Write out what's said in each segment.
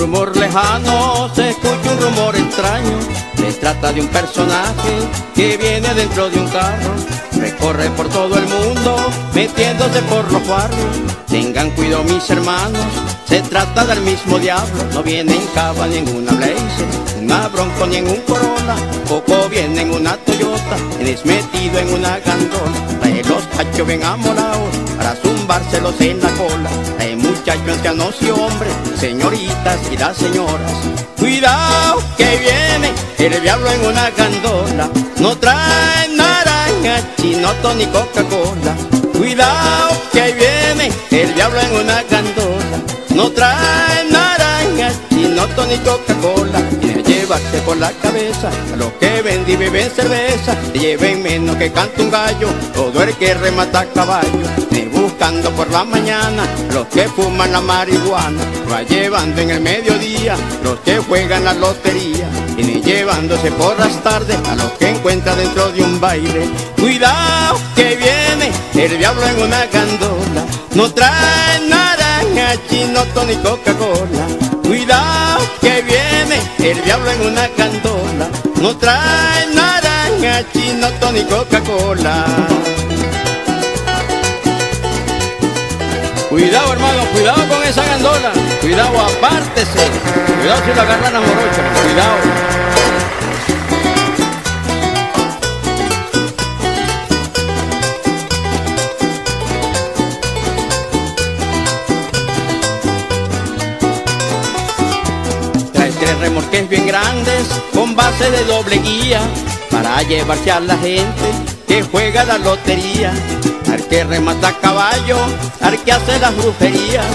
rumor lejano, se escucha un rumor extraño. Se trata de un personaje que viene dentro de un carro. Recorre por todo el mundo, metiéndose por los barrios. Tengan cuidado mis hermanos, se trata del mismo diablo. No viene en cava ninguna blaze, una bronco ni en un Corolla. Poco viene en una Toyota, es metido en una gandola. Trae los cachos bien amolados para zumbárselos en la cola. Trae muchachos, ancianos y hombres, señoritas y las señoras. Cuidado que viene el diablo en una gandola. No trae naranja, chinoto ni Coca-Cola. Cuidado que viene el diablo en una gandola. No trae naranja, chinoto ni Coca-Cola. Por la cabeza a los que venden y beben cerveza. Lleven menos que canta un gallo, todo el que remata caballo. Ni buscando por la mañana los que fuman la marihuana. Va llevando en el mediodía los que juegan la lotería. Y ni llevándose por las tardes a los que encuentra dentro de un baile. Cuidado que viene el diablo en una gandola. No trae naranja, chinoto ni Coca-Cola. Cuidado el diablo en una gandola. No trae naranja, chinoto ni Coca-Cola. Cuidado hermano, cuidado con esa gandola. Cuidado, apártese. Cuidado si lo agarran a morocha. Cuidado. Tres remorques bien grandes con base de doble guía para llevarse a la gente que juega la lotería. Al que remata caballo, al que hace las brujerías,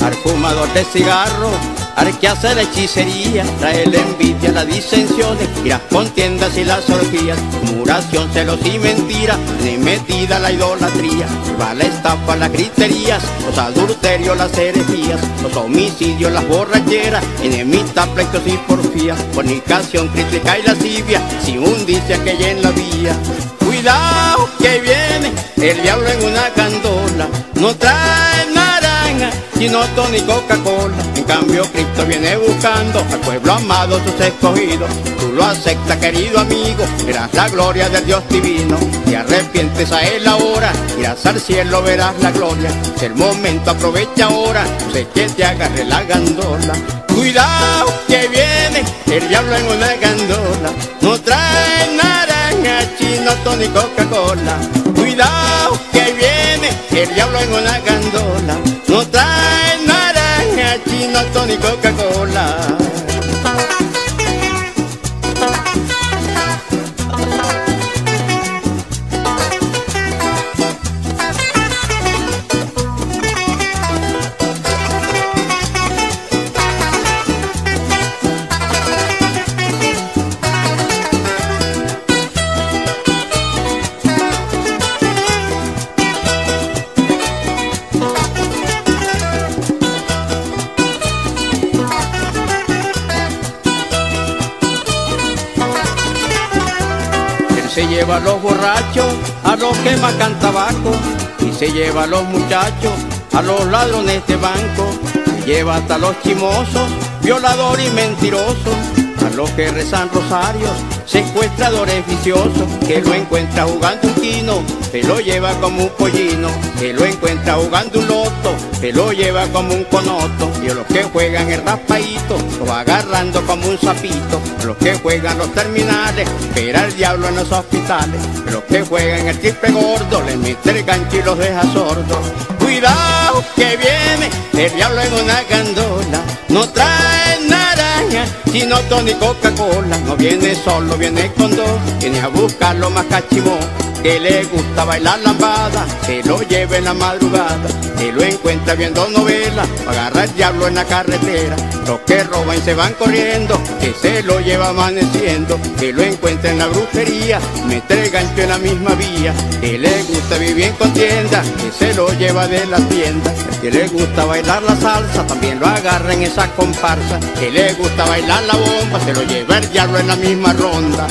al fumador de cigarros, al que hace la hechicería. Trae la envidia, las disensiones y las contiendas y las orgías. Muración, celos y mentira, ni metida la idolatría. Va la estafa, las griterías, los adulterios, las herejías, los homicidios, las borracheras, enemistad, pleitos y porfía, fornicación, crítica y lascivia, sin un dice aquella en la vía. Cuidado que viene el diablo en una gandola, no trae naranja, sino ni Coca-Cola. Cambio Cristo viene buscando al pueblo amado, sus escogidos. Tú lo aceptas, querido amigo, verás la gloria del Dios divino. Te arrepientes a él ahora, irás al cielo, verás la gloria. Si el momento aprovecha ahora, sé que te agarre la gandola. Cuidado que viene el diablo en una gandola, no trae naranja, chino, ni Coca-Cola. Cuidado que viene el diablo en una gandola, no trae chino, ni Coca-Cola. Lleva a los borrachos, a los que macan tabaco, y se lleva a los muchachos, a los ladrones de banco, se lleva hasta los chimosos, violadores y mentirosos, a los que rezan rosarios, secuestradores viciosos, que lo encuentra jugando un quino, se lo lleva como un pollino, que lo encuentra jugando un loto, se lo lleva como un conoto, y a los que juegan el raspadito, lo va agarrando como un sapito, a los que juegan los terminales, espera el diablo en los hospitales, a los que juegan el triple gordo, le mete el gancho y los deja sordos. Cuidado que viene el diablo en una gandola, no trae naranja, sino Tony Coca-Cola, no viene solo, viene con dos, viene a buscar lo más cachimón que le gusta bailar lambada, que lo lleve en la madrugada, que lo encuentra viendo novelas, agarra el diablo en la carretera, los que roban se van corriendo, que se lo lleva amaneciendo, que lo encuentra en la brujería, mete el gancho en la misma vía, que le gusta vivir en contienda, que se lo lleva de la tienda, que le gusta bailar la salsa, también lo agarra en esa comparsa, que le gusta bailar la bomba, se lo lleva el diablo en la misma ronda.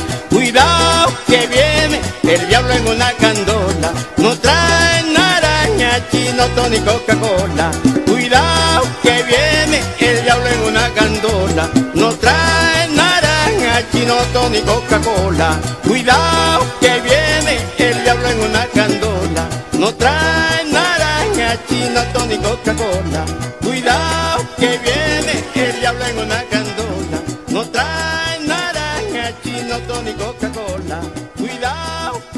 Cuidado que viene el diablo en una gandola, no trae naranja, chino, ni Coca-Cola. Cuidado que viene el diablo en una candola. No trae naranja, chinoto ni Coca-Cola. Cuidado que viene el diablo en una candola. No trae naranja, chinoto ni Coca-Cola. Cuidado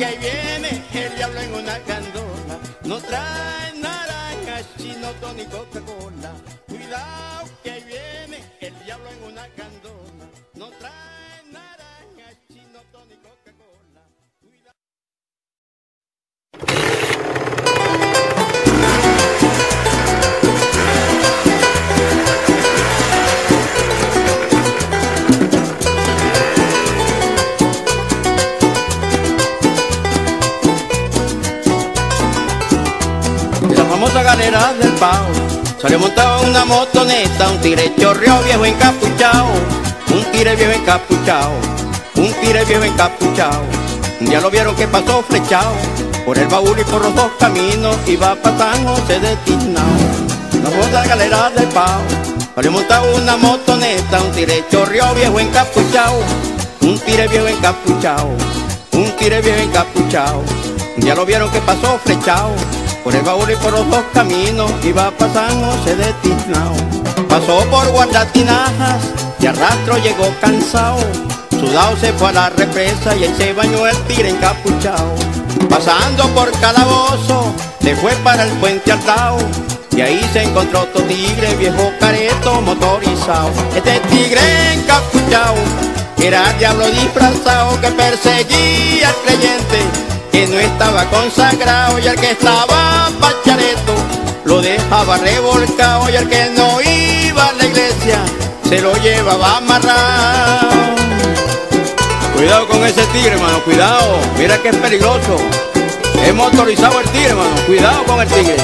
Que viene el diablo en una candola. No trae naranja, chinoto ni Coca-Cola. Cuidado que viene el diablo en una candola. Galera del Pau Salió montado una motoneta Un tigre chorreó viejo encapuchado Un tigre viejo encapuchado Un tigre viejo encapuchado Un día lo vieron que pasó flechado Por el baúl y por los dos caminos Iba pa' San José de Tiznao La famosa galera del Pau Salió montado una motoneta Un tigre chorreó viejo encapuchado Un tigre viejo encapuchado Un tigre viejo encapuchado ya lo vieron que pasó flechado por el baúl y por los dos caminos iba pa' San José de Tiznao. Pasó por guardatinajas y arrastro llegó cansado. Sudado se fue a la represa y ahí se bañó el tigre encapuchado. Pasando por calabozo, se fue para el puente Altao. Y ahí se encontró otro tigre, viejo careto motorizado. Este tigre encapuchado era diablo disfrazado que perseguía al creyente que no estaba consagrado y el que estaba pachareto lo dejaba revolcado y el que no iba a la iglesia se lo llevaba amarrado. Cuidado con ese tigre, hermano, cuidado, mira que es peligroso. Es motorizado el tigre, hermano, cuidado con el tigre.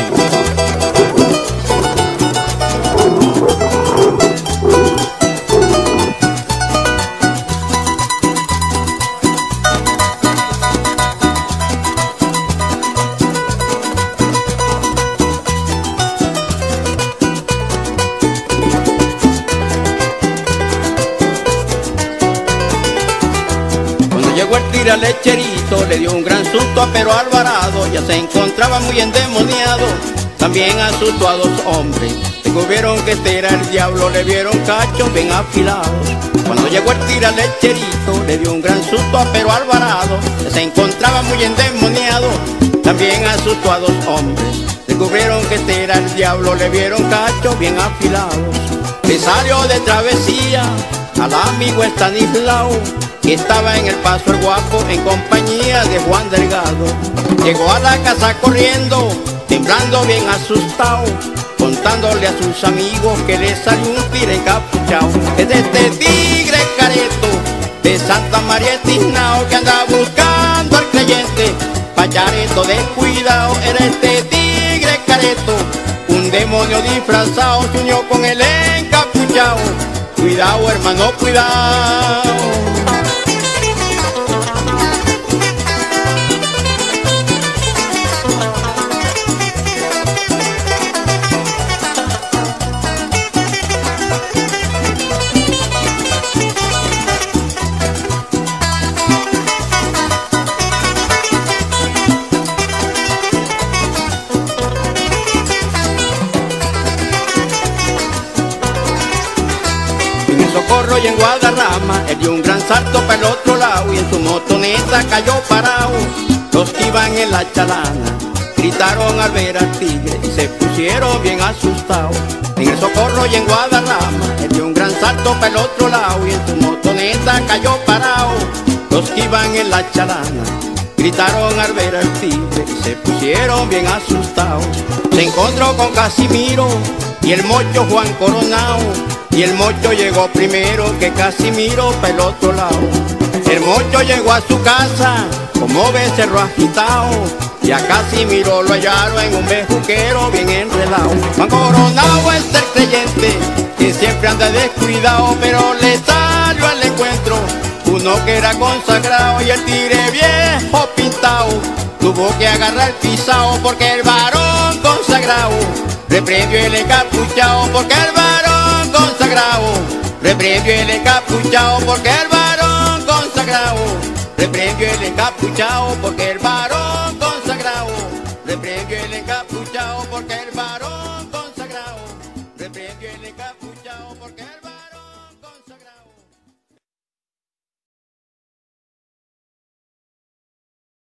Al lecherito, le dio un gran susto a Pero Alvarado, ya se encontraba muy endemoniado, también asustó a dos hombres. Descubrieron que este era el diablo, le vieron cachos bien afilados. Cuando llegó el tigre al lecherito, le dio un gran susto a Pero Alvarado, ya se encontraba muy endemoniado, también asustó a dos hombres. Descubrieron que este era el diablo, le vieron cachos bien afilados. Le salió de travesía al amigo Estanislao, estaba en el paso el guapo en compañía de Juan Delgado. Llegó a la casa corriendo, temblando bien asustado, contándole a sus amigos que le salió un tigre encapuchado. Es este tigre careto de Santa María Tiznao que anda buscando al creyente. Payareto descuidado, era este tigre careto, un demonio disfrazado se unió con el encapuchado. Cuidado hermano, cuidado. Guadarrama, él dio un gran salto para el otro lado y en su motoneta cayó parado. Los que iban en la chalana gritaron al ver al tigre y se pusieron bien asustados. En el socorro y en Guadarrama, él dio un gran salto para el otro lado y en su motoneta cayó parado. Los que iban en la chalana gritaron al ver al tigre y se pusieron bien asustados. Se encontró con Casimiro y el mocho Juan Coronao. Y el mocho llegó primero que Casimiro para el otro lado. El mocho llegó a su casa, como becerro agitado. Y a Casimiro lo hallaron en un bejuquero bien enredado. Juan Coronao es el creyente, que siempre anda descuidado, pero le salió al encuentro uno que era consagrado y el tigre viejo pintado tuvo que agarrar pisado porque el varón consagrado reprendió el encapuchado porque el varón consagrado Reprendo el encapuchado porque el varón consagrado. Reprendo el encapuchado porque el varón consagrado. Reprendo el encapuchado porque el varón